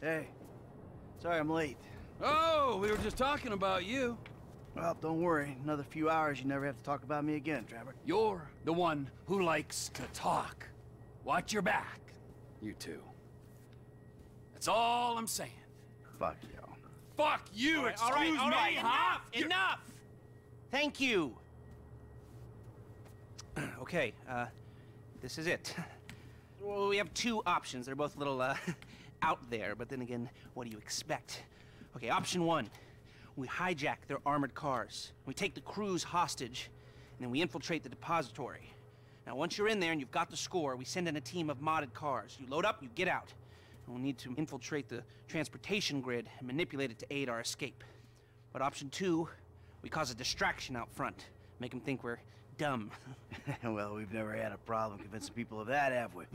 Hey. Sorry I'm late. Oh, we were just talking about you. Well, don't worry. Another few hours, you never have to talk about me again, Trevor. You're the one who likes to talk. Watch your back, you too. That's all I'm saying. Fuck you. Fuck you, all right, excuse all right, all right, me, enough, huh? You- enough. Thank you. okay, uh, this is it. Well, we have two options. They're both a little uh, out there, but then again, what do you expect? Okay, option one: we hijack their armored cars. We take the crews hostage, and then we infiltrate the depository. Now, once you're in there and you've got the score, we send in a team of modded cars. You load up, you get out. And we'll need to infiltrate the transportation grid and manipulate it to aid our escape. But option two, we cause a distraction out front. Make them think we're dumb. well, we've never had a problem convincing people of that, have we?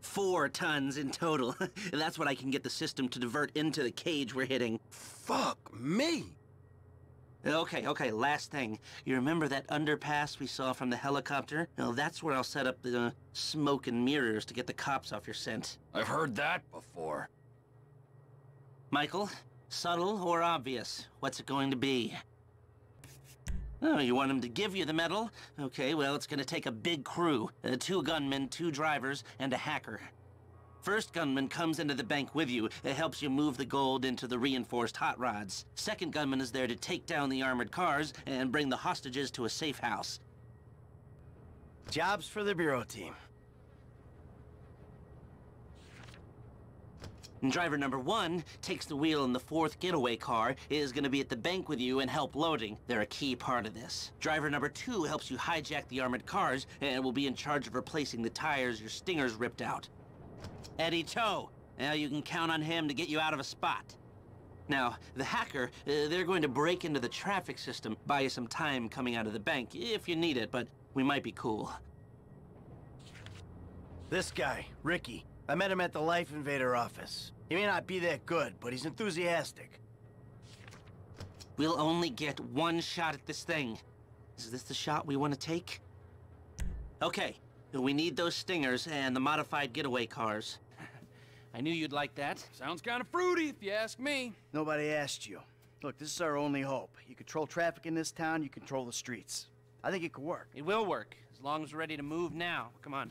Four tons in total. That's what I can get the system to divert into the cage we're hitting. Fuck me. Okay, okay, last thing. You remember that underpass we saw from the helicopter? Well, that's where I'll set up the uh, smoke and mirrors to get the cops off your scent. I've heard that before. Michael, subtle or obvious? What's it going to be? Oh, you want him to give you the medal? Okay, well, it's gonna take a big crew. Uh, two gunmen, two drivers, and a hacker. First gunman comes into the bank with you. It helps you move the gold into the reinforced hot rods. Second gunman is there to take down the armored cars and bring the hostages to a safe house. Jobs for the Bureau team. Driver number one takes the wheel in the fourth getaway car, is gonna be at the bank with you and help loading. They're a key part of this. Driver number two helps you hijack the armored cars and will be in charge of replacing the tires your stingers ripped out. Eddie Toh. Now you can count on him to get you out of a spot. Now, the hacker, uh, they're going to break into the traffic system, buy you some time coming out of the bank, if you need it, but we might be cool. This guy, Ricky. I met him at the Life Invader office. He may not be that good, but he's enthusiastic. We'll only get one shot at this thing. Is this the shot we want to take? Okay, we need those stingers and the modified getaway cars. I knew you'd like that. Sounds kind of fruity, if you ask me. Nobody asked you. Look, this is our only hope. You control traffic in this town, you control the streets. I think it could work. It will work, as long as we're ready to move now. Come on,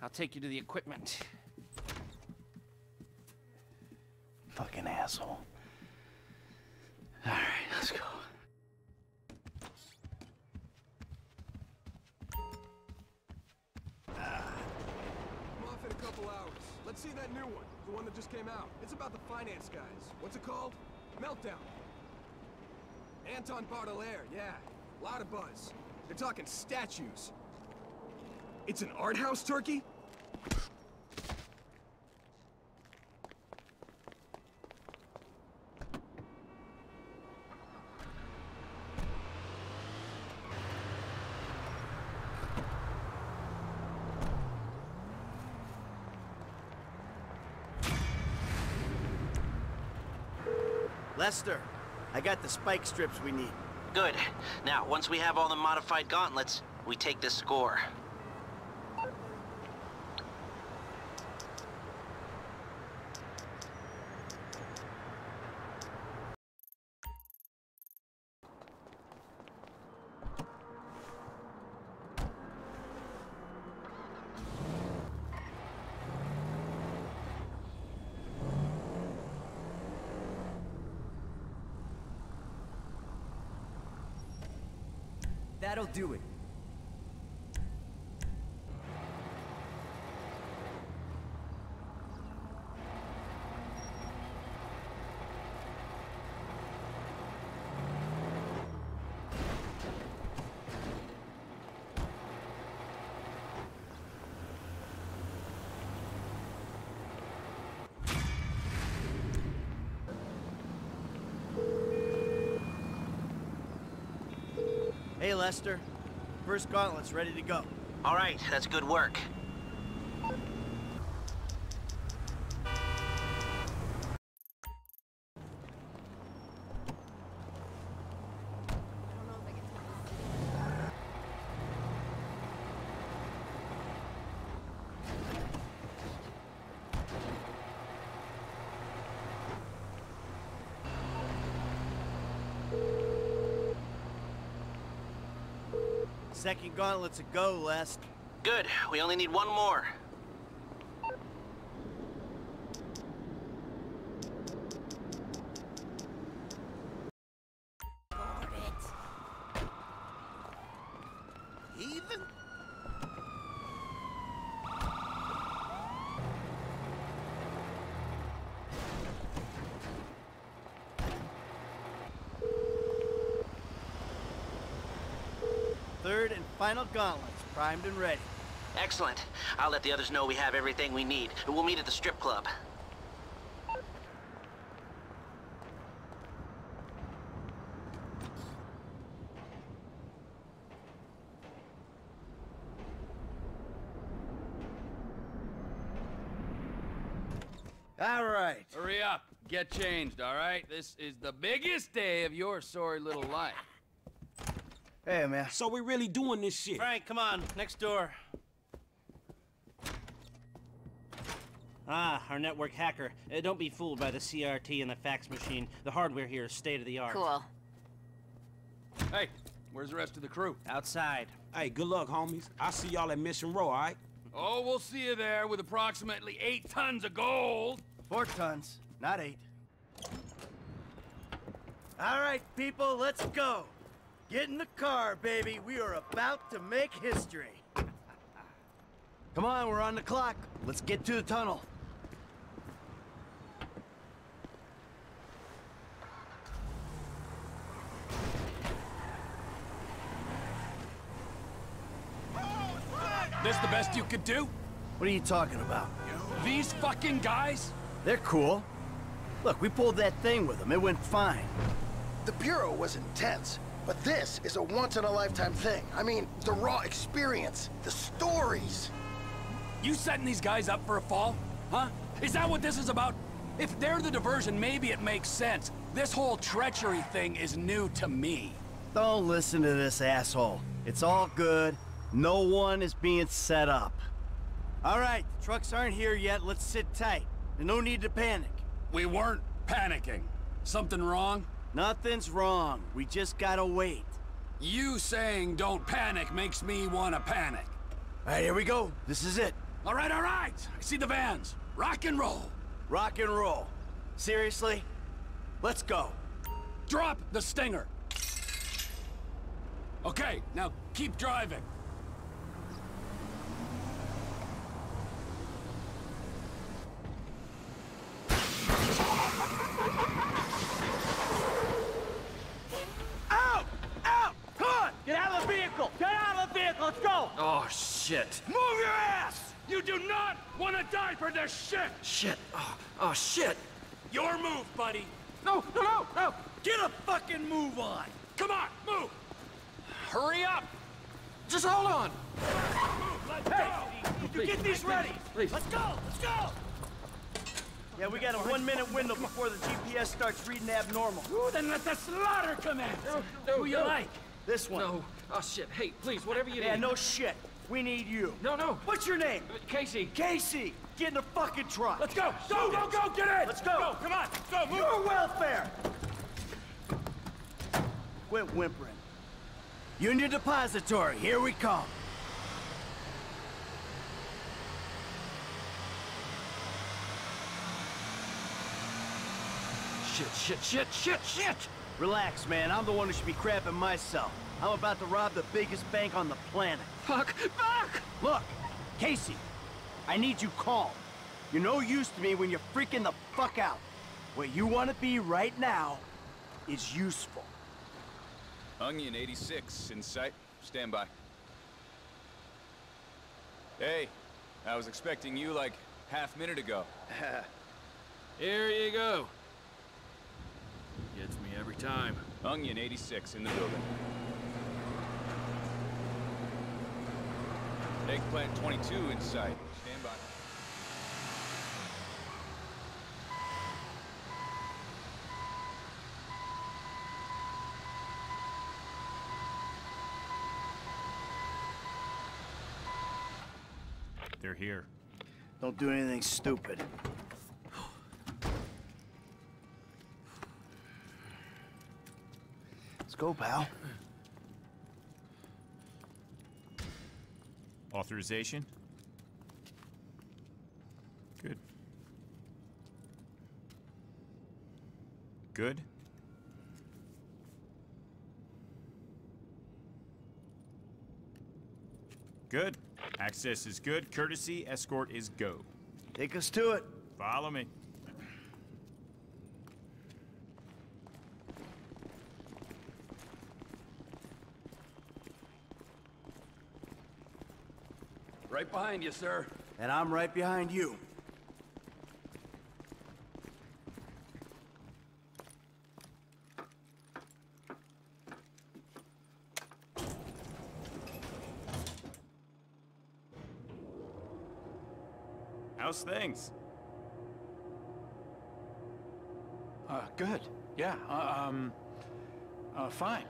I'll take you to the equipment. Fucking asshole. All right, let's go. Off in a couple hours. Let's see that new one, the one that just came out. It's about the finance guys. What's it called? Meltdown. Anton Beaudelaire, yeah. A lot of buzz. They're talking statues. It's an art house, Turkey? Lester, I got the spike strips we need. Good. Now, once we have all the modified gauntlets, we take this score. That'll do it. Hey, Lester. First gauntlet's ready to go. All right, that's good work. Second gauntlet's a go, Lest. Good. We only need one more. Even? Third and final gauntlet's primed and ready. Excellent. I'll let the others know we have everything we need. We'll meet at the strip club. All right. Hurry up. Get changed, all right? This is the biggest day of your sorry little life. Hey, man. So we really doing this shit? Frank, come on. Next door. Ah, our network hacker. Uh, don't be fooled by the CRT and the fax machine. The hardware here is state of the art. Cool. Hey, where's the rest of the crew? Outside. Hey, good luck, homies. I'll see y'all at Mission Row, all right? Oh, we'll see you there with approximately eight tons of gold. Four tons, not eight. All right, people, let's go. Get in the car, baby. We are about to make history. Come on, we're on the clock. Let's get to the tunnel. This the best you could do? What are you talking about? These fucking guys? They're cool. Look, we pulled that thing with them. It went fine. The Bureau was intense, but this is a once-in-a-lifetime thing. I mean, the raw experience, the stories. You setting these guys up for a fall? Huh? Is that what this is about? If they're the diversion, maybe it makes sense. This whole treachery thing is new to me. Don't listen to this asshole. It's all good. No one is being set up. All right, the trucks aren't here yet. Let's sit tight. There's no need to panic. We weren't panicking. Something wrong? Nothing's wrong. We just gotta wait. You saying don't panic makes me want to panic. All right, here we go. This is it. All right, all right. I see the vans. Rock and roll. Rock and roll. Seriously? Let's go. Drop the stinger. Okay, now keep driving. Out! Out! Come on! Get out of the vehicle! Get out of the vehicle! Let's go! Oh, shit. Move your ass! You do not want to die for this shit! Shit. Oh, oh shit. Your move, buddy. No, no, no, no! Get a fucking move on! Come on, move! Hurry up! Just hold on. Move, let's Hey! go! You get these ready! Let's go! Let's go! Yeah, we got a one-minute window before the GPS starts reading abnormal. Ooh, then let the slaughter commence. no, Who you no. like? This one. No. Oh, shit. Hey, please, whatever you Yeah, need. no shit. We need you. No, no. What's your name? Uh, Casey. Casey. Get in the fucking truck. Let's go. Go, go, go. Get in. Let's go. Come on. Go. Move. Your welfare. Quit whimpering. Union Depository, here we come. Shit, shit, shit, shit, shit! Relax, man. I'm the one who should be crapping myself. I'm about to rob the biggest bank on the planet. Fuck! Fuck! Look, Casey, I need you calm. You're no use to me when you're freaking the fuck out. What you want to be right now is useful. Onion 86 in sight. Stand by. Hey, I was expecting you like half a minute ago. Here you go. Gets me every time. Onion 86 in the building. Eggplant 22 in sight. Stand by. They're here. Don't do anything stupid. Go, pal. Authorization? Good. Good? Good. Access is good. Courtesy escort is go. Take us to it. Follow me. Right behind you, sir. And I'm right behind you. How's things? Uh, good. Yeah, uh, um, uh, fine.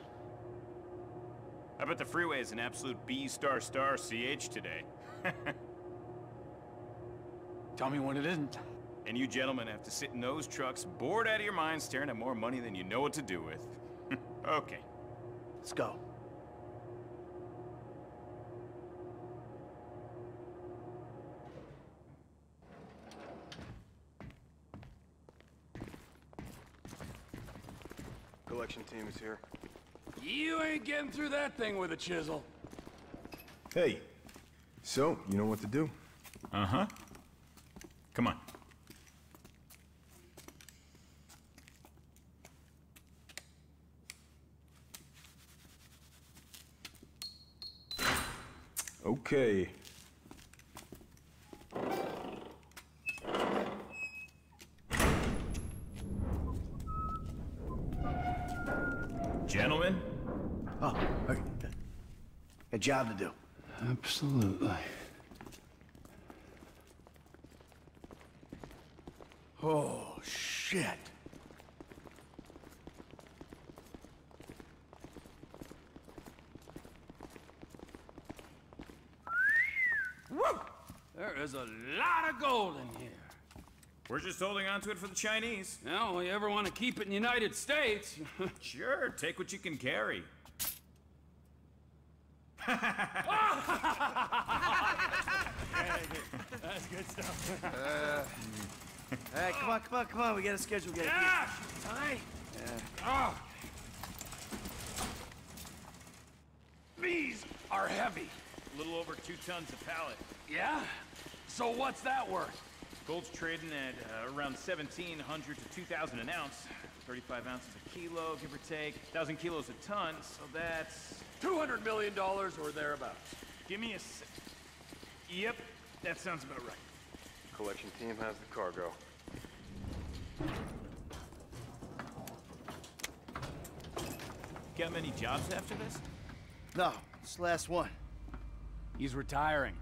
How about the freeway is an absolute B star star CH today? Tell me when it isn't. And you gentlemen have to sit in those trucks, bored out of your minds, staring at more money than you know what to do with. okay. Let's go. Collection team is here. You ain't getting through that thing with a chisel. Hey, so you know what to do? Uh huh. Come on. Okay. Gentlemen, Oh, okay. A job to do. Absolutely. Oh, shit. There is a lot of gold in here. we're just holding on to it for the Chinese. Now, you ever want to keep it in the United States? Sure, take what you can carry. That's good stuff. All right, come on, come on, come on. We got a schedule. We gotta keep- Yeah! Oh. These are heavy. A little over two tons a pallet. Yeah? So what's that worth? Gold's trading at uh, around 1,700 to 2,000 an ounce. 35 ounces a kilo, give or take. 1,000 kilos a ton, so that's... $200 million or thereabouts. Give me a sec. Yep, that sounds about right. Collection team has the cargo. Got many jobs after this? No, it's the last one. He's retiring.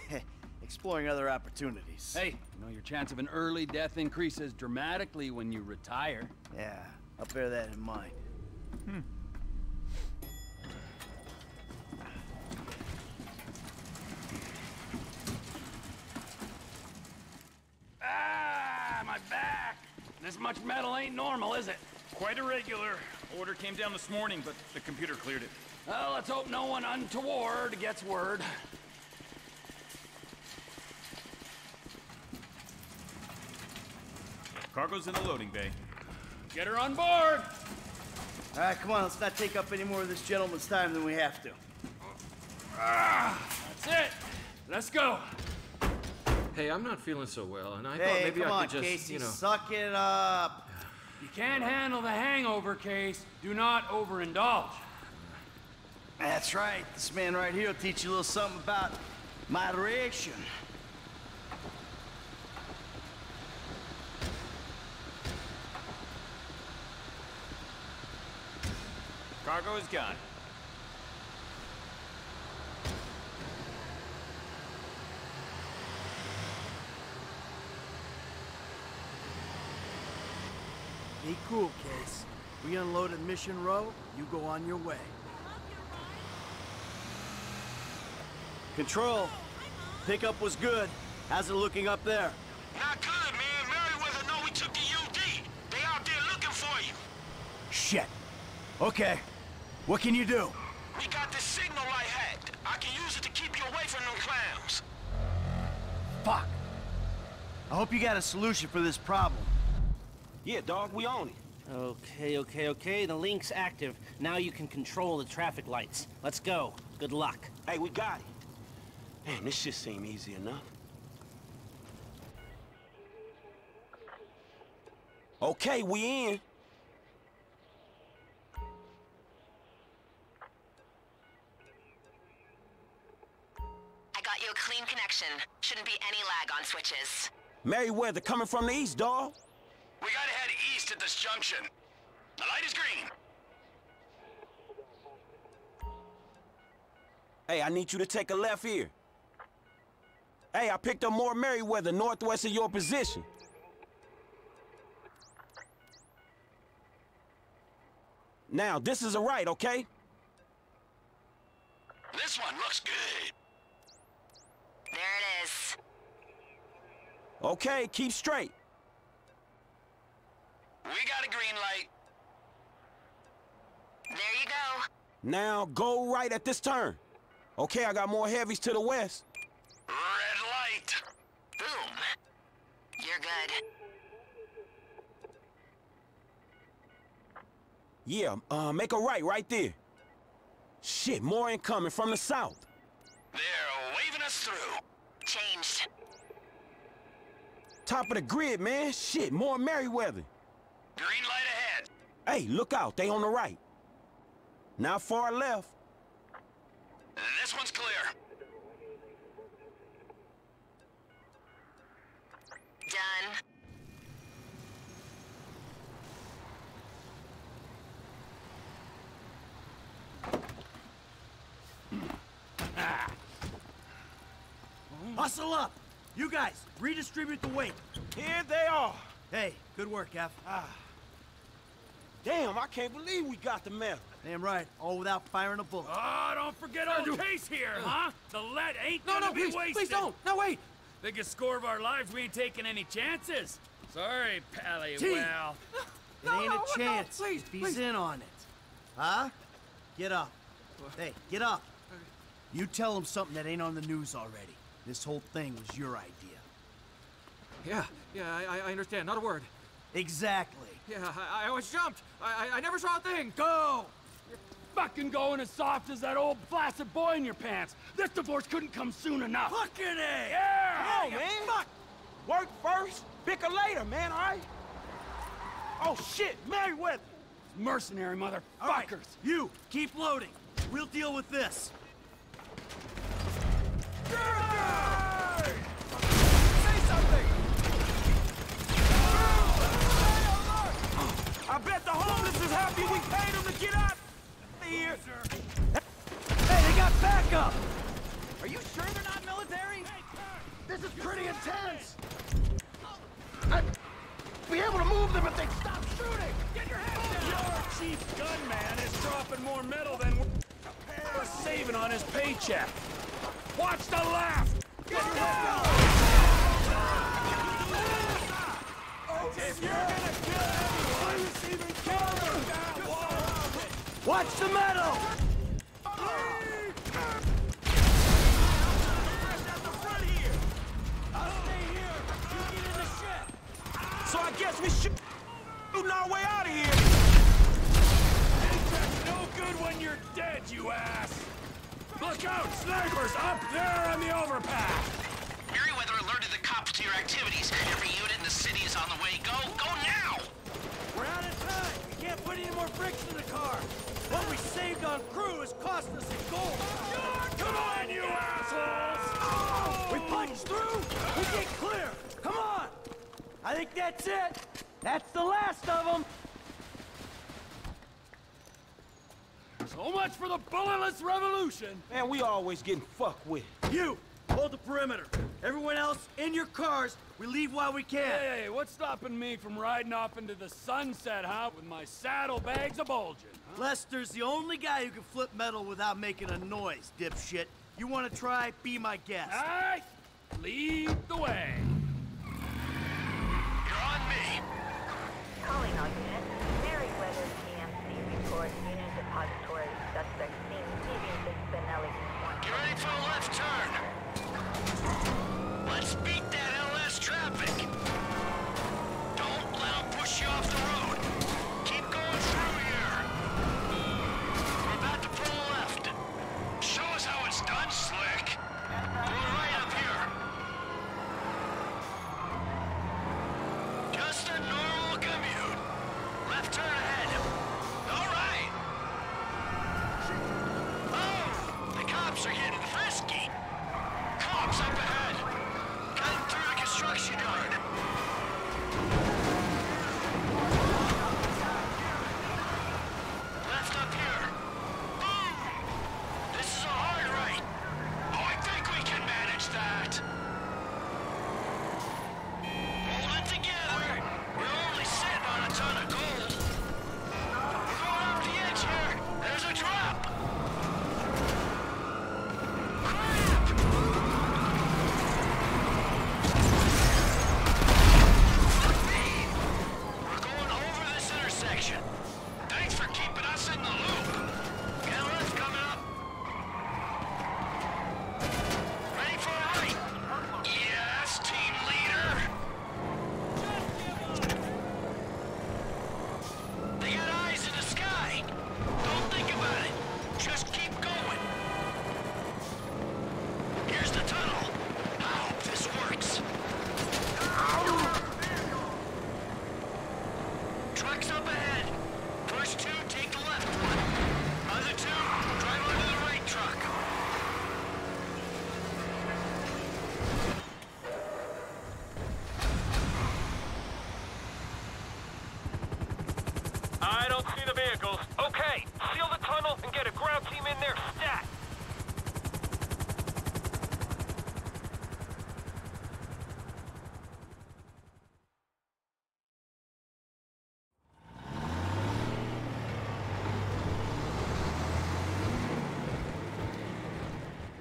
exploring other opportunities. Hey, you know your chance of an early death increases dramatically when you retire. Yeah, I'll bear that in mind. Ah, my back! This much metal ain't normal, is it? Quite irregular. Order came down this morning, but the computer cleared it. Well, let's hope no one untoward gets word. Cargo's in the loading bay. Get her on board! All right, come on, let's not take up any more of this gentleman's time than we have to. Ah, that's it! Let's go! Hey, I'm not feeling so well, and I hey, thought maybe come I on, could just, Casey, you know. suck it up. You can't handle the hangover case. Do not overindulge. That's right. This man right here will teach you a little something about moderation. Cargo is gone. Be cool, Case. We unload at Mission Row, you go on your way. Control. Pickup was good. How's it looking up there? Not good, man. Merryweather know we took the UD. They out there looking for you. Shit. Okay. What can you do? We got this signal light hacked. I can use it to keep you away from them clowns. Fuck. I hope you got a solution for this problem. Yeah, dog, we own it. Okay, okay, okay. The link's active. Now you can control the traffic lights. Let's go. Good luck. Hey, we got it. Man, this shit seem easy enough. Okay, we in. I got you a clean connection. Shouldn't be any lag on switches. Merryweather coming from the east, dog. At this junction. The light is green. Hey, I need you to take a left here. Hey, I picked up more Merryweather northwest of your position. Now, this is a right, okay? This one looks good. There it is. Okay, keep straight. We got a green light. There you go. Now, go right at this turn. Okay, I got more heavies to the west. Red light. Boom. You're good. Yeah, uh, make a right right there. Shit, more incoming from the south. They're waving us through. Changed. Top of the grid, man. Shit, more Merryweather. Green light ahead. Hey, look out, they on the right. Not far left. This one's clear. Done. Hustle up! You guys, redistribute the weight. Here they are. Hey, good work, F. Ah. Damn, I can't believe we got the metal. Damn right, all without firing a bullet. Oh, don't forget old Case here, huh? The lead ain't No, gonna no, be please, wasted. please don't. No, wait. Biggest score of our lives, we ain't taking any chances. Sorry, Pally. T. Well, It ain't no, a no, chance please, if he's please. in on it. Huh? Get up. Hey, get up. You tell him something that ain't on the news already. This whole thing was your idea. Yeah, yeah, I, I understand. Not a word. Exactly. Yeah, I, I always jumped. I, I, I never saw a thing. Go! You're fucking going as soft as that old flaccid boy in your pants. This divorce couldn't come soon enough. Fucking A! Yeah! Oh, man. Fuck. Work first, bicker later, man, all right? Oh, shit, Merryweather. Mercenary All right, motherfuckers. you, keep loading. We'll deal with this. I bet the homeless is happy we paid them to get out of here. Hey, they got backup! Are you sure they're not military? This is pretty intense. I'd be able to move them if they stop shooting! Get your hands down! Your chief gunman is dropping more metal than we're saving on his paycheck. Watch the left! Get your If you're gonna kill anyone, even kill them Watch the metal! So I guess we shoot shooting our way out of here. Paycheck's no good when you're dead, you ass! Look out! Snipers up there on the overpass! Merryweather alerted the cops to your activities. Every unit in the city is on the way. Go, go now! We're out of time! We can't put any more bricks in the car! What we saved on crew has cost us in gold! Come on, you assholes! We punch through! We get clear! Come on! I think that's it! That's the last of them! So much for the bulletless revolution! Man, we always getting fucked with. You! Hold the perimeter! Everyone else, in your cars! We leave while we can! Hey, hey, what's stopping me from riding off into the sunset, huh? With my saddlebags a bulging, huh? Lester's the only guy who can flip metal without making a noise, dipshit. You wanna try? Be my guest. Alright! Lead the way! You're on me. Calling all units.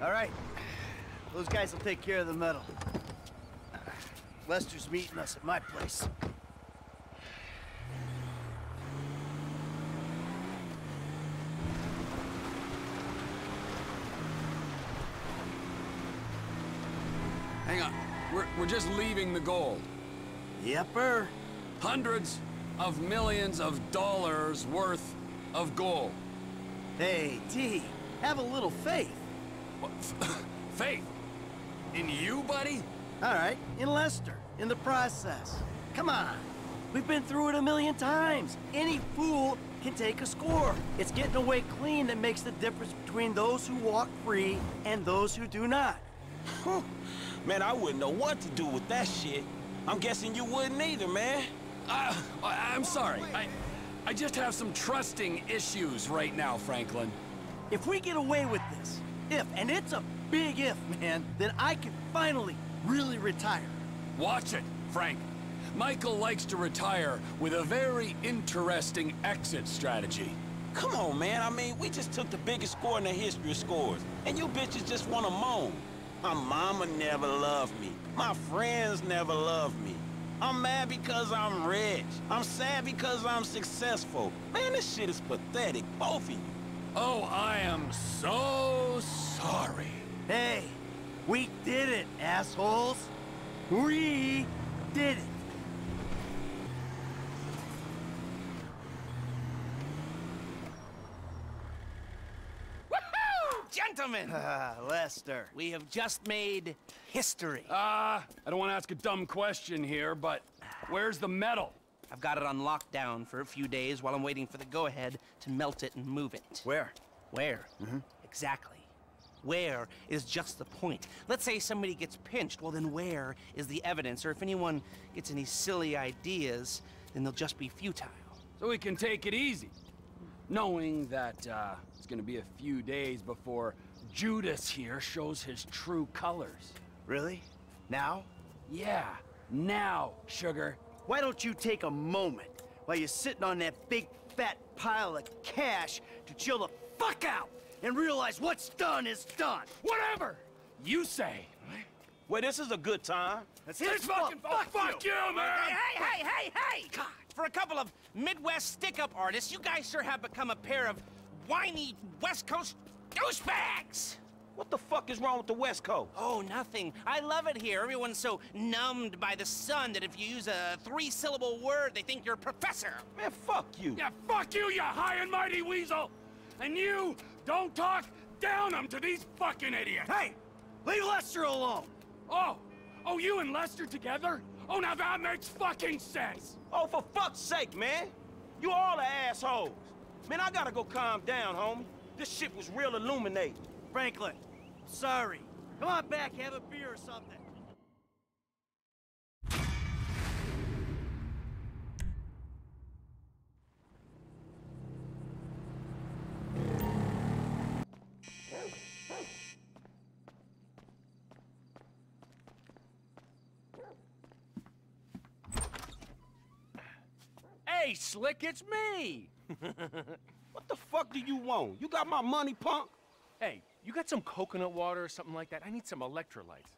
All right. Those guys will take care of the metal. Lester's meeting us at my place. Hang on. We're, we're just leaving the gold. Yepper. Hundreds of millions of dollars worth of gold. Hey, T, have a little faith. What, faith? In you, buddy? All right, in Lester, in the process. Come on. We've been through it a million times. Any fool can take a score. It's getting away clean that makes the difference between those who walk free and those who do not. Man, I wouldn't know what to do with that shit. I'm guessing you wouldn't either, man. Uh, I- I'm sorry. I, I just have some trusting issues right now, Franklin. If we get away with this, if, and it's a big if, man, then I can finally really retire. Watch it, Frank. Michael likes to retire with a very interesting exit strategy. Come on, man. I mean, we just took the biggest score in the history of scores, and you bitches just want to moan. My mama never loved me. My friends never loved me. I'm mad because I'm rich. I'm sad because I'm successful. Man, this shit is pathetic, both of you. Oh, I am so sorry. Hey, we did it, assholes. We did it. Woohoo! Gentlemen! Ah, Lester. We have just made history. Ah, I don't want to ask a dumb question here, but where's the metal? I've got it on lockdown for a few days while I'm waiting for the go-ahead to melt it and move it. Where? Where? Exactly. Where is just the point. Let's say somebody gets pinched, well then where is the evidence? Or if anyone gets any silly ideas, then they'll just be futile. So we can take it easy. Knowing that uh, it's gonna be a few days before Judas here shows his true colors. Really? Now? Yeah, now, sugar. Why don't you take a moment while you're sitting on that big fat pile of cash to chill the fuck out and realize what's done is done? Whatever you say. Well, this is a good time. That's This his fault. fucking fuck, fuck you, man! Hey, hey, hey, hey! God, for a couple of Midwest stick-up artists, you guys sure have become a pair of whiny West Coast douchebags! What the fuck is wrong with the West Coast? Oh, nothing. I love it here. Everyone's so numbed by the sun that if you use a three-syllable word, they think you're a professor. Man, fuck you. Yeah, fuck you, you high and mighty weasel! And you, don't talk down them to these fucking idiots! Hey, leave Lester alone. Oh, oh, you and Lester together? Oh, now that makes fucking sense! Oh, for fuck's sake, man. You all are assholes. Man, I gotta go calm down, homie. This shit was real illuminating. Franklin, sorry. Come on back, have a beer or something. Hey, Slick, it's me! What the fuck do you want? You got my money, punk? Hey, you got some coconut water or something like that? I need some electrolytes.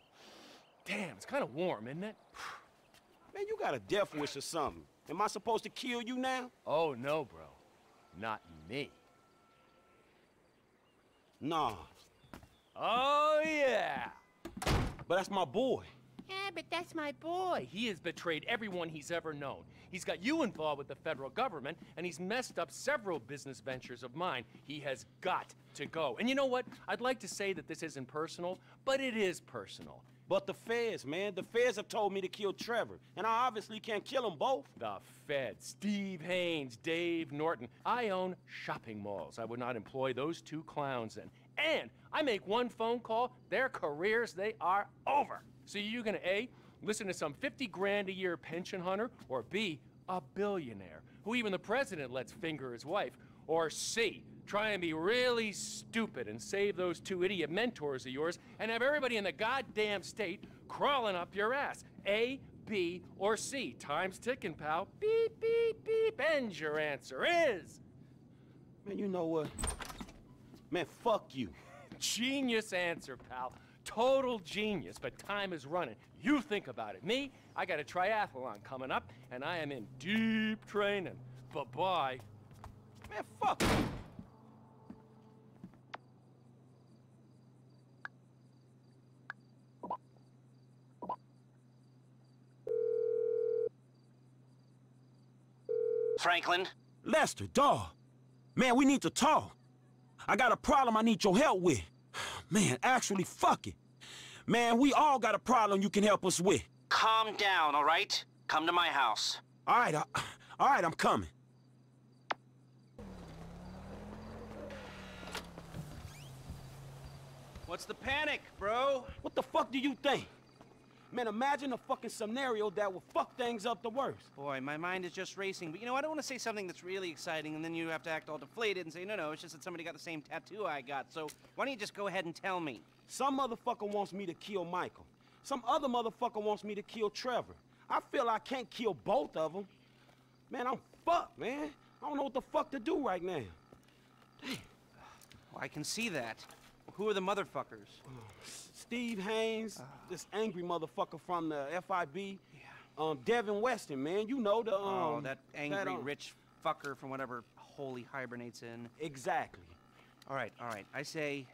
Damn, it's kind of warm, isn't it? Man, you got a death wish or something. Am I supposed to kill you now? Oh, no, bro. Not me. Nah. Oh, yeah! But that's my boy. Yeah, but that's my boy. He has betrayed everyone he's ever known. He's got you involved with the federal government, and he's messed up several business ventures of mine. He has got to go. And you know what? I'd like to say that this isn't personal, but it is personal. But the feds, man, the feds have told me to kill Trevor, and I obviously can't kill them both. The feds, Steve Haynes, Dave Norton. I own shopping malls. I would not employ those two clowns in. And I make one phone call, their careers, they are over. So you're gonna A, listen to some 50 grand a year pension hunter, or B, a billionaire, who even the president lets finger his wife, or C, try and be really stupid and save those two idiot mentors of yours and have everybody in the goddamn state crawling up your ass. A, B, or C. Time's ticking, pal. Beep, beep, beep. And your answer is. Man, you know what? Man, fuck you. Genius answer, pal. Total genius, but time is running. You think about it. Me, I got a triathlon coming up, and I am in deep training. Bye bye. Man, fuck. Franklin? Lester, dawg. Man, we need to talk. I got a problem I need your help with. Man, actually, fuck it. Man, we all got a problem you can help us with. Calm down, all right? Come to my house. All right, I, all right, I'm coming. What's the panic, bro? What the fuck do you think? Man, imagine a fucking scenario that will fuck things up the worst. Boy, my mind is just racing. But you know, I don't want to say something that's really exciting, and then you have to act all deflated and say, no, no, it's just that somebody got the same tattoo I got. So why don't you just go ahead and tell me? Some motherfucker wants me to kill Michael. some other motherfucker wants me to kill Trevor. I feel I can't kill both of them. Man, I'm fucked, man. I don't know what the fuck to do right now. Well, I can see that. Who are the motherfuckers? Steve Haynes, this angry motherfucker from the FIB. Yeah. Um, Devin Weston, man. You know the, um... oh, that angry um, rich fucker from whatever hole he hibernates in. Exactly. All right, all right. I say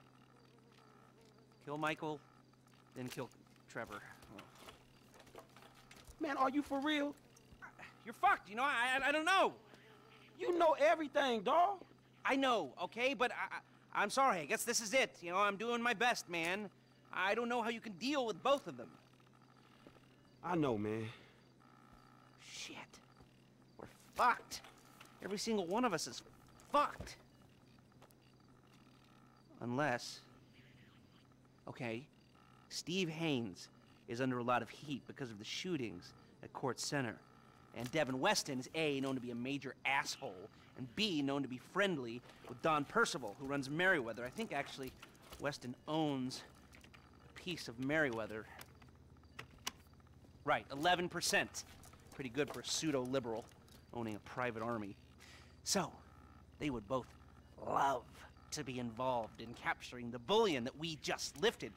kill Michael, then kill Trevor. Man, are you for real? You're fucked, you know? I, I, I don't know. You know everything, dawg. I know, okay? But I, I, I'm sorry. I guess this is it. You know, I'm doing my best, man. I don't know how you can deal with both of them. I know, man. Shit. We're fucked. Every single one of us is fucked. Unless... Okay, Steve Haynes is under a lot of heat because of the shootings at Kortz Center. And Devin Weston is A, known to be a major asshole, and B, known to be friendly with Don Percival, who runs Merryweather. I think, actually, Weston owns a piece of Merryweather. Right, 11%. Pretty good for a pseudo-liberal owning a private army. So, they would both love to be involved in capturing the bullion that we just lifted.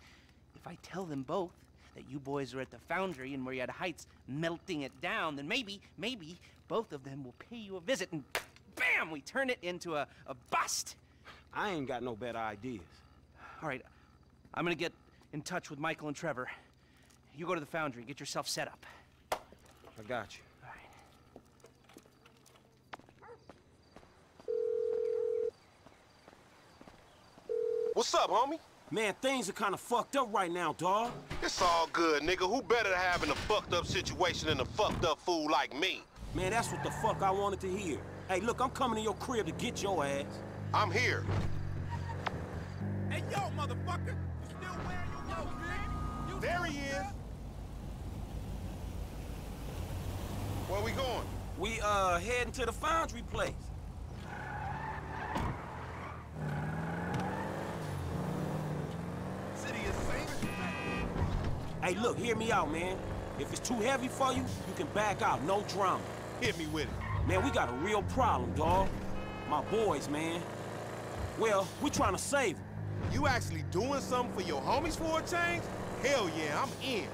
If I tell them both that you boys are at the foundry in Murrieta Heights melting it down, then maybe, maybe both of them will pay you a visit and bam, we turn it into a, a bust. I ain't got no better ideas. All right, I'm gonna get in touch with Michael and Trevor. You go to the foundry, get yourself set up. I got you. What's up, homie? Man, things are kind of fucked up right now, dawg. It's all good, nigga. Who better to have in a fucked up situation than a fucked up fool like me? Man, that's what the fuck I wanted to hear. Hey, look, I'm coming to your crib to get your ass. I'm here. Hey, yo, motherfucker! You still wearing your clothes, man? You There he is. Where we going? We, uh, heading to the foundry place. City is safe. Hey, look, hear me out, man. If it's too heavy for you, you can back out, no drama. Hit me with it. Man, we got a real problem, dawg. My boys, man. Well, we trying to save them. You actually doing something for your homies for a change? Hell yeah, I'm in.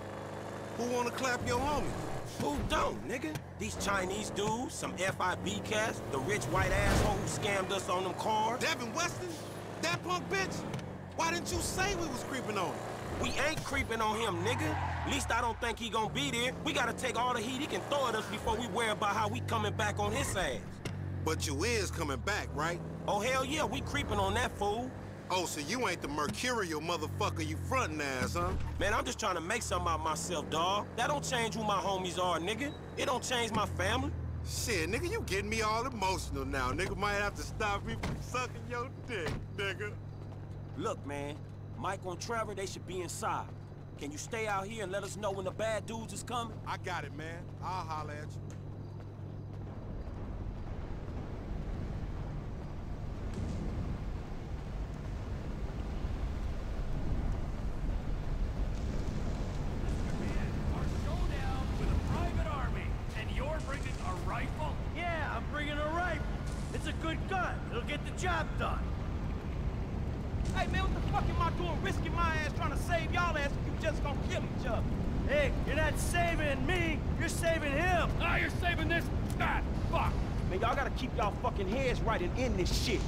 Who wanna clap your homies? Who don't, nigga? These Chinese dudes, some FIB cats, the rich white asshole who scammed us on them cars. Devin Weston? That punk bitch? Why didn't you say we was creeping on him? We ain't creeping on him, nigga. Least I don't think he gonna be there. We gotta take all the heat he can throw at us before we worry about how we coming back on his ass. But you is coming back, right? Oh, hell yeah, we creeping on that fool. Oh, so you ain't the mercurial motherfucker you frontin' ass, huh? Man, I'm just trying to make something out myself, dawg. That don't change who my homies are, nigga. It don't change my family. Shit, nigga, you getting me all emotional now. Nigga might have to stop me from sucking your dick, nigga. Look, man, Michael and Trevor, they should be inside. Can you stay out here and let us know when the bad dudes is coming? I got it, man. I'll holler at you. Showdown with a private army, and you're bringing a rifle? Yeah, I'm bringing a rifle. It's a good gun. It'll get the job done. Hey, man, what the fuck am I doing risking my ass trying to save y'all ass if you just gonna kill each other? Hey, you're not saving me. You're saving him. Ah, you're saving this fat fuck. Man, y'all gotta keep y'all fucking heads right and end this shit.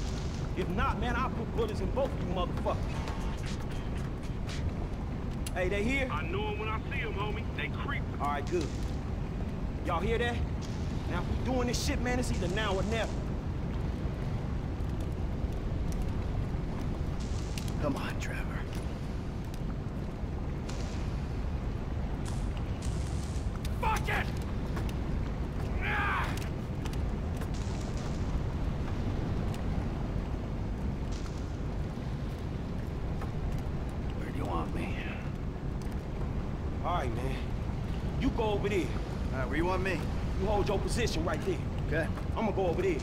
If not, man, I'll put bullets in both of you motherfuckers. Hey, they here? I know them when I see them, homie. They creep. All right, good. Y'all hear that? Now, if we doing this shit, man, it's either now or never. Come on, Trevor. Fuck it! Ah! Where do you want me? All right, man. You go over there. All right, where you want me? You hold your position right there. Okay. I'm gonna go over there.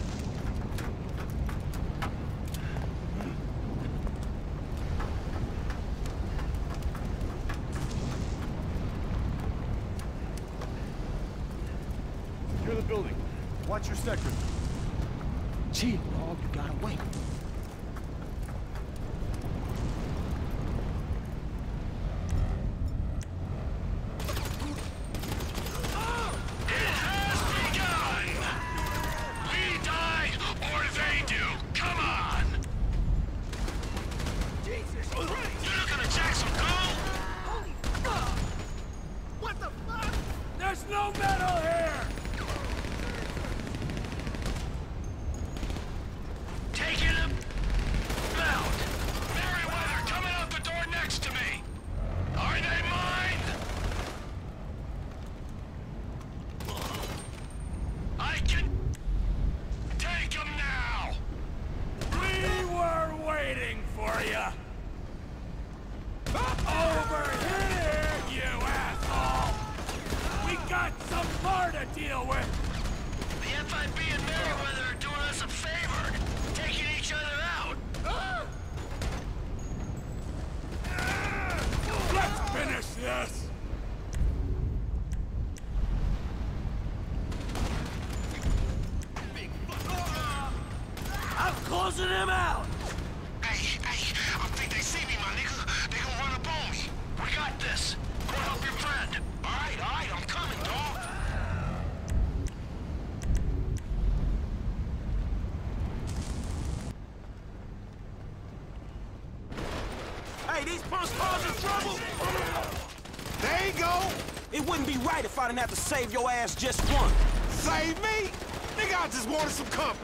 save your ass just one. Save me? Nigga, I just wanted some company.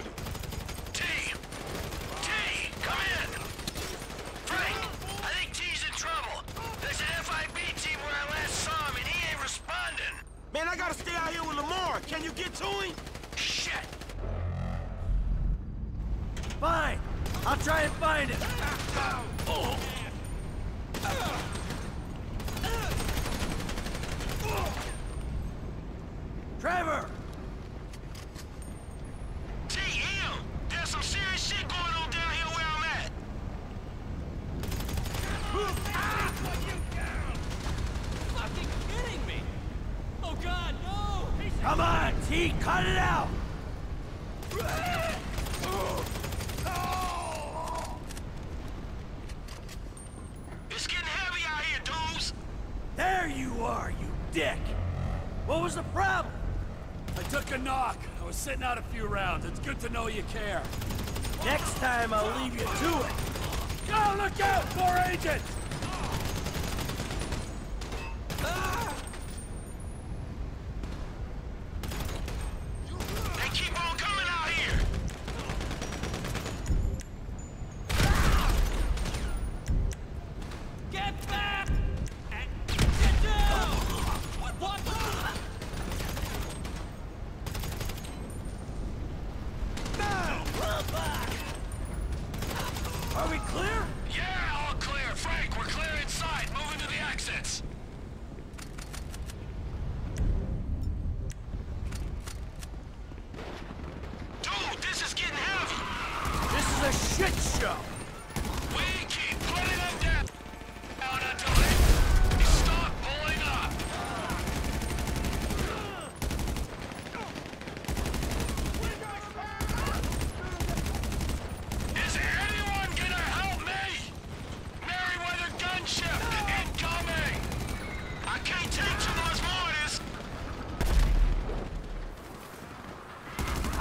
T, cut it out! It's getting heavy out here, dudes! There you are, you dick! What was the problem? I took a knock. I was sitting out a few rounds. It's good to know you care. Next time, I'll leave you to it. Go look out, Four agent!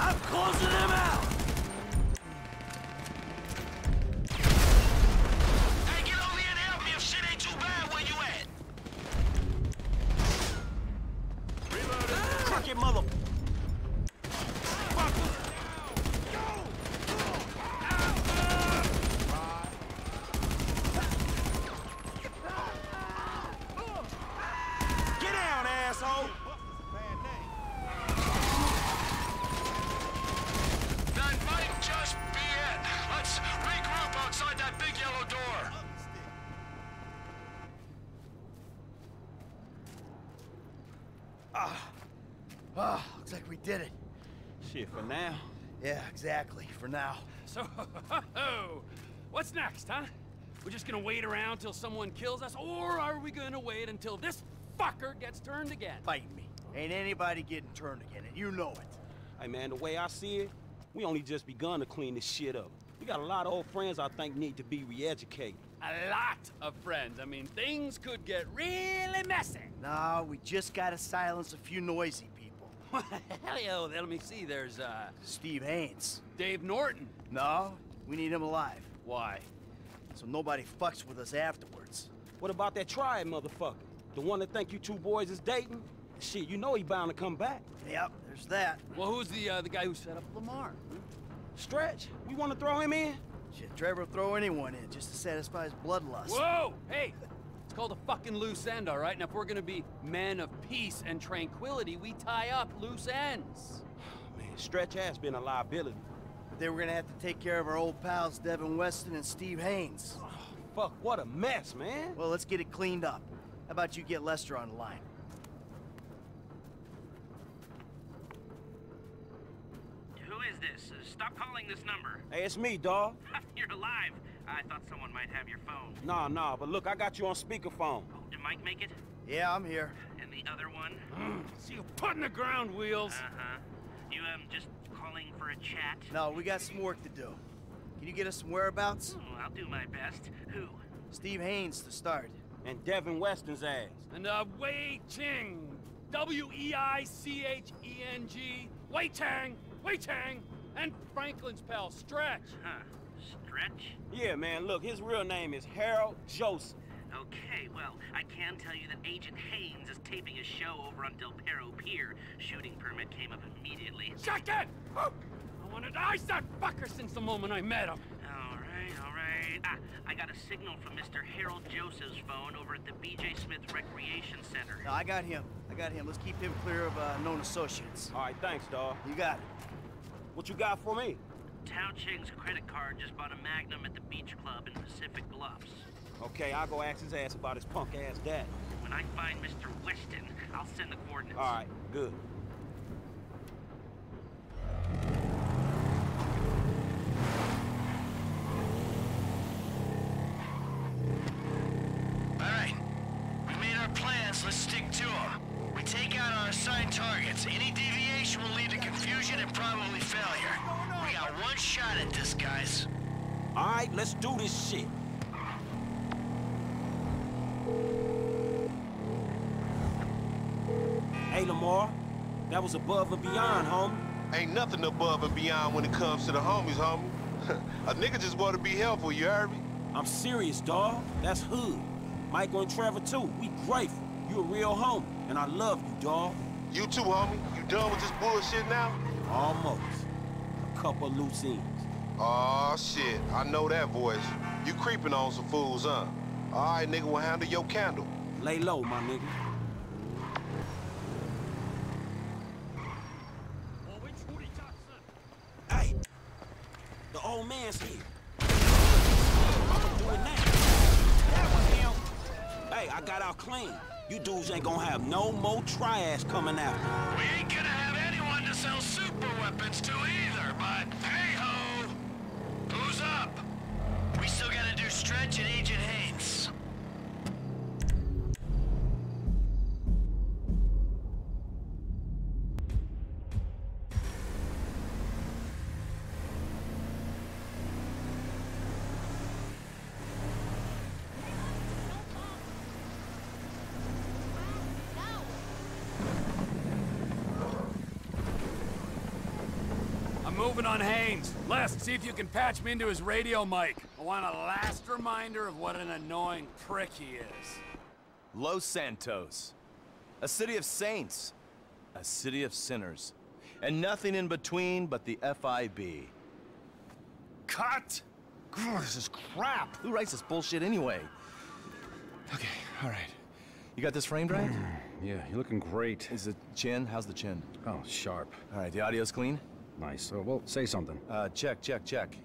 I'm closing them out! you for now. Yeah, exactly, for now. So, what's next, huh? We're just gonna wait around till someone kills us, or are we gonna wait until this fucker gets turned again? Fight me. Ain't anybody getting turned again, and you know it. Hey, man, the way I see it, we only just begun to clean this shit up. We got a lot of old friends I think need to be re-educated. A lot of friends. I mean, things could get really messy. No, we just gotta silence a few noisy Hell yeah, let me see. There's, uh... Steve Haynes. Dave Norton. No, we need him alive. Why? So nobody fucks with us afterwards. What about that triad motherfucker? The one that think you two boys is dating? Shit, you know he bound to come back. Yep, there's that. Well, who's the, uh, the guy who set up Lamar? Stretch, we want to throw him in? Shit, Trevor will throw anyone in just to satisfy his bloodlust. Whoa! Hey! It's called a fucking loose end, all right? And if we're gonna be men of peace and tranquility, we tie up loose ends. Man, Stretch has been a liability. But we're gonna have to take care of our old pals Devin Weston and Steve Haynes. Oh, fuck, what a mess, man. Well, let's get it cleaned up. How about you get Lester on the line? Who is this? Uh, stop calling this number. Hey, it's me, dawg. You're alive. I thought someone might have your phone. Nah, nah, but look, I got you on speakerphone. Oh, did Mike make it? Yeah, I'm here. And the other one? See you putting the ground wheels. Uh-huh. You, um, just calling for a chat? No, we got some work to do. Can you get us some whereabouts? Oh, I'll do my best. Who? Steve Haynes to start. And Devin Weston's ass. And, uh, Wei Cheng. W-E-I-C-H-E-N-G. Wei Cheng. Wei Cheng. And Franklin's pal, Stretch. Huh. Stretch? Yeah, man, look, his real name is Harold Joseph. Okay, well, I can tell you that Agent Haynes is taping a show over on Del Perro Pier. Shooting permit came up immediately. Shut it! I wanted to ice that fucker since the moment I met him. All right, all right. Ah, I got a signal from Mr. Harold Joseph's phone over at the B.J. Smith Recreation Center. No, I got him. I got him. Let's keep him clear of uh, known associates. All right, thanks, dawg. You got it. What you got for me? Tao Cheng's credit card just bought a Magnum at the beach club in Pacific Bluffs. Okay, I'll go ask his ass about his punk-ass dad. When I find Mr. Weston, I'll send the coordinates. All right, good. All right. We made our plans. Let's stick to them. We take out our assigned targets. Any deviation will lead to confusion and probably failure. We got one shot at this, guys. All right, let's do this shit. Hey, Lamar, that was above and beyond, homie. Ain't nothing above and beyond when it comes to the homies, homie. a nigga just want to be helpful, you heard me? I'm serious, dawg. That's hood. Michael and Trevor, too. We grateful. You a real homie, and I love you, dawg. You too, homie. You done with this bullshit now? Almost. A couple loose ends. Aw, shit. I know that voice. You creeping on some fools, huh? All right, nigga, we'll handle your candle. Lay low, my nigga. Hey, the old man's here. I'ma do it now. That was him. Hey, I got out clean. You dudes ain't gonna have no more triads coming out. We ain't gonna have anyone to sell super weapons to either, but hey-ho! Who's up? We still gotta do Stretch and Agent Haynes. I'm moving on Haynes. Les, see if you can patch me into his radio mic. I want a last reminder of what an annoying prick he is. Los Santos. A city of saints. A city of sinners. And nothing in between but the FIB. Cut! Grr, this is crap! Who writes this bullshit anyway? Okay, all right. You got this framed right? Mm, yeah, you're looking great. Is the chin? How's the chin? Oh, sharp. All right, the audio's clean? Nice. Uh, well, say something. Uh, check, check, check.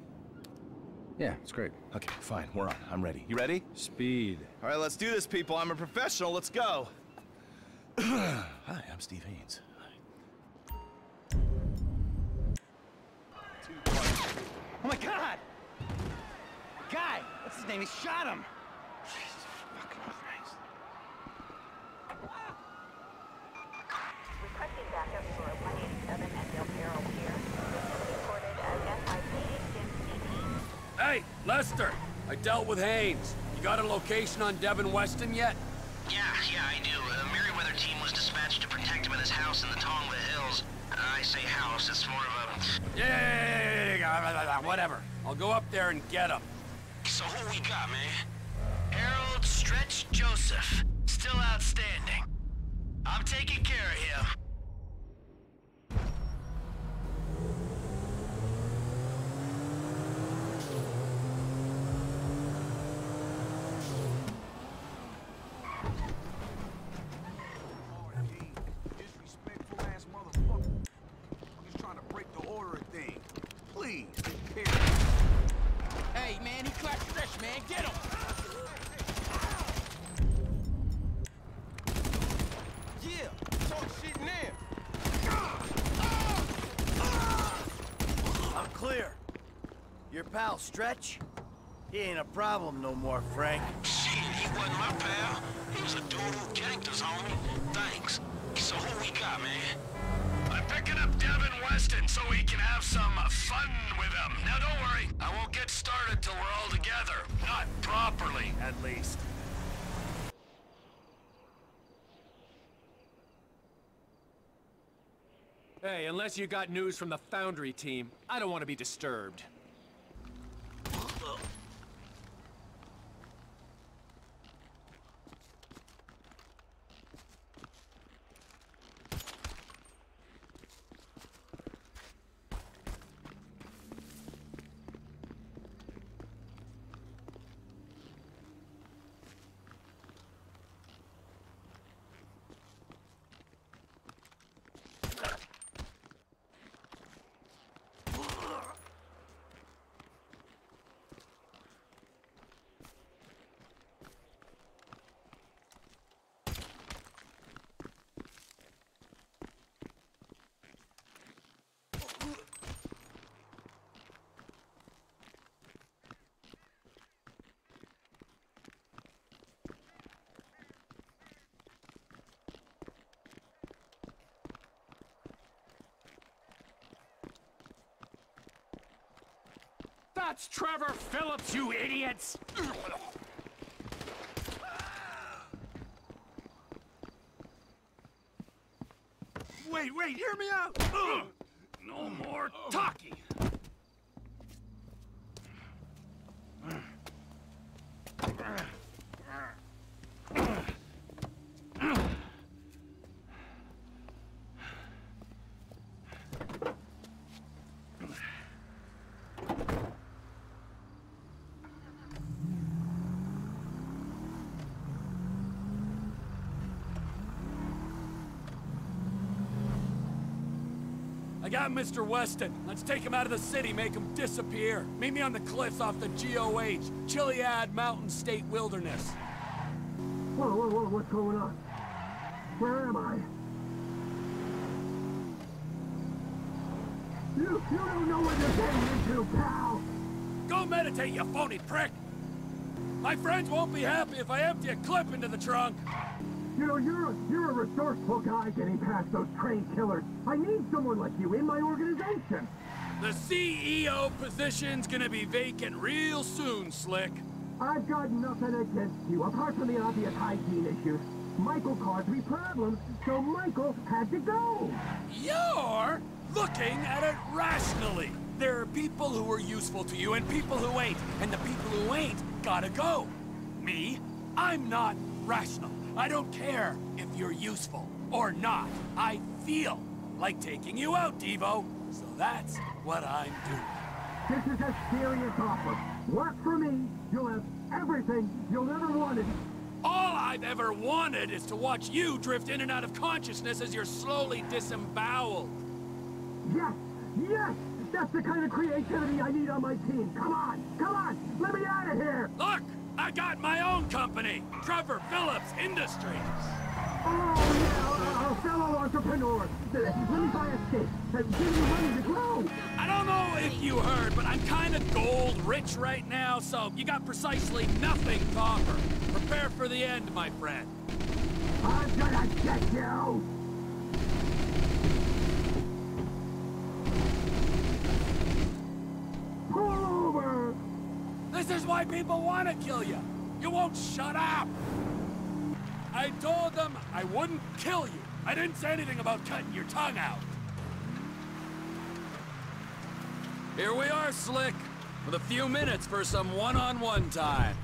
Yeah, it's great. Okay, fine, we're on. I'm ready. You ready? Speed. All right, let's do this, people. I'm a professional. Let's go. Hi, I'm Steve Haynes. Oh my god! Guy! What's his name? He shot him! Jesus fucking Christ. requesting backup for 187 at Del Perro Pier. This is reported as FIB Jim CT. Hey, Lester! I dealt with Haynes. You got a location on Devin Weston yet? Yeah, yeah, I do. Uh, a Merryweather team was dispatched to protect him at his house in the Tongva Hills. Uh, I say house, it's more of a... Yeah, yeah, yeah, yeah, yeah, whatever. I'll go up there and get him. So who we got, man? Harold Stretch Joseph. Still outstanding. I'm taking care of him. Disrespectful ass motherfucker. I'm just trying to break the order of things. Please, take care. Hey, man, he clapped fresh, Get him! Yeah, talk shit now. I'm clear. Your pal Stretch? He ain't a problem no more, Frank. Shit, he wasn't my pal. He was a dude who ganked us, homie. Thanks. So who we got, man? I'm picking up Devin Weston so we can have some fun with him. Now don't worry, I won't get started till we're all together. Not properly, at least. Hey, unless you got news from the Foundry team, I don't want to be disturbed. That's Trevor Phillips, you idiots! Wait, wait, hear me out! No more talking! Got Mr. Weston. Let's take him out of the city, make him disappear. Meet me on the cliffs off the GOH, Chiliad Mountain State Wilderness. Whoa, whoa, whoa, what's going on? Where am I? You, you don't know what you're getting into, pal! Go meditate, you phony prick! My friends won't be happy if I empty a clip into the trunk. You know, you're a, you're a resourceful guy getting past those train killers. I need someone like you in my organization. The CEO position's gonna be vacant real soon, Slick. I've got nothing against you, apart from the obvious hygiene issues. Michael caused me problems, so Michael had to go. You're looking at it rationally. There are people who are useful to you and people who ain't, and the people who ain't gotta go. Me, I'm not rational. I don't care if you're useful or not. I feel like taking you out, Devo. So that's what I'm doing. This is a serious offer. Work for me, you'll have everything you'll ever wanted. All I've ever wanted is to watch you drift in and out of consciousness as you're slowly disemboweled. Yes, yes! That's the kind of creativity I need on my team. Come on, come on, let me out of here! Look, I got my own company, Trevor Phillips Industries. Fellow! Let me buy a you money to! I don't know if you heard, but I'm kind of gold rich right now, so you got precisely nothing to offer. Prepare for the end, my friend. I'm gonna get you! Pull over! This is why people want to kill you. You won't shut up! I told them I wouldn't kill you. I didn't say anything about cutting your tongue out. Here we are, Slick, with a few minutes for some one-on-one time.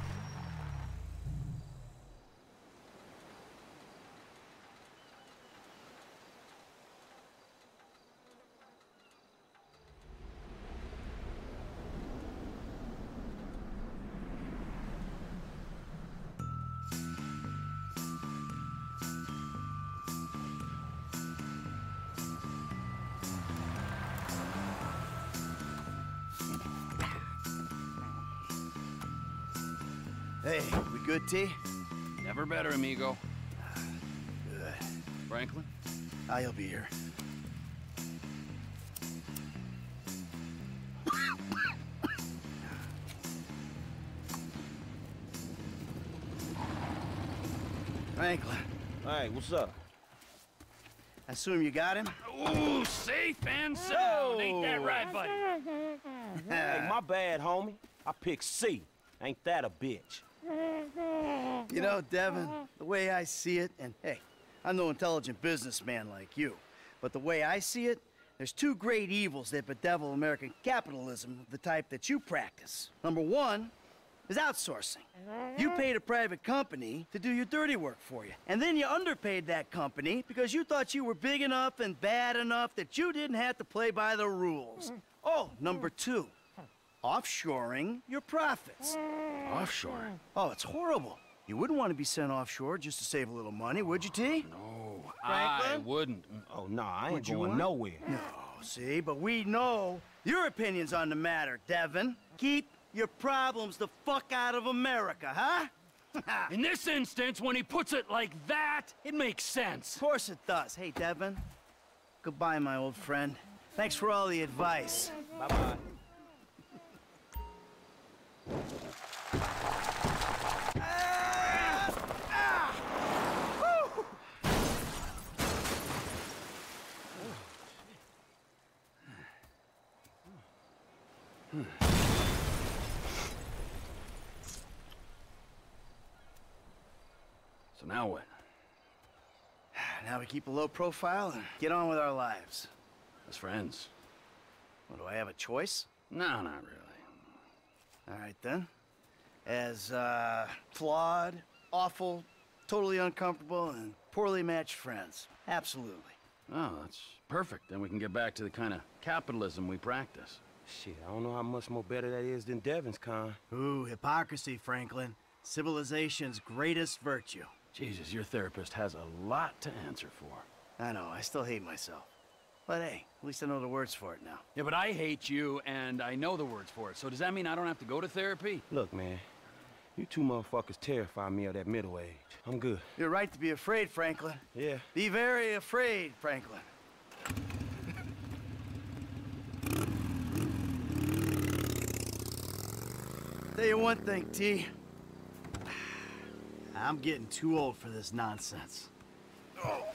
We T? Never better, amigo. Good. Franklin? I'll be here. Franklin. Hey, what's up? I assume you got him? Ooh, safe and sound. Ain't that right, buddy? hey, my bad, homie. I picked C. Ain't that a bitch? You know, Devin, the way I see it, and hey, I'm no intelligent businessman like you, but the way I see it, there's two great evils that bedevil American capitalism of the type that you practice. Number one is outsourcing. You paid a private company to do your dirty work for you, and then you underpaid that company because you thought you were big enough and bad enough that you didn't have to play by the rules. Oh, number two, offshoring your profits. Offshore? Oh, it's horrible. You wouldn't want to be sent offshore just to save a little money, would you, T? No, I wouldn't. Oh, no, I ain't Would you going want- nowhere. No, see, but we know your opinions on the matter, Devin. Keep your problems the fuck out of America, huh? In this instance, when he puts it like that, it makes sense. Of course it does. Hey, Devin. Goodbye, my old friend. Thanks for all the advice. Bye-bye. So now what? Now we keep a low profile and get on with our lives. As friends? Well, do I have a choice? No, not really. All right, then. As, uh, flawed, awful, totally uncomfortable, and poorly matched friends. Absolutely. Oh, that's perfect. Then we can get back to the kind of capitalism we practice. Shit, I don't know how much more better that is than Devin's con. Ooh, hypocrisy, Franklin. Civilization's greatest virtue. Jesus, your therapist has a lot to answer for. I know, I still hate myself. But hey, at least I know the words for it now. Yeah, but I hate you, and I know the words for it. So does that mean I don't have to go to therapy? Look, man, you two motherfuckers terrify me of that middle age. I'm good. You're right to be afraid, Franklin. Yeah. Be very afraid, Franklin. Tell you one thing, T. I'm getting too old for this nonsense. Oh.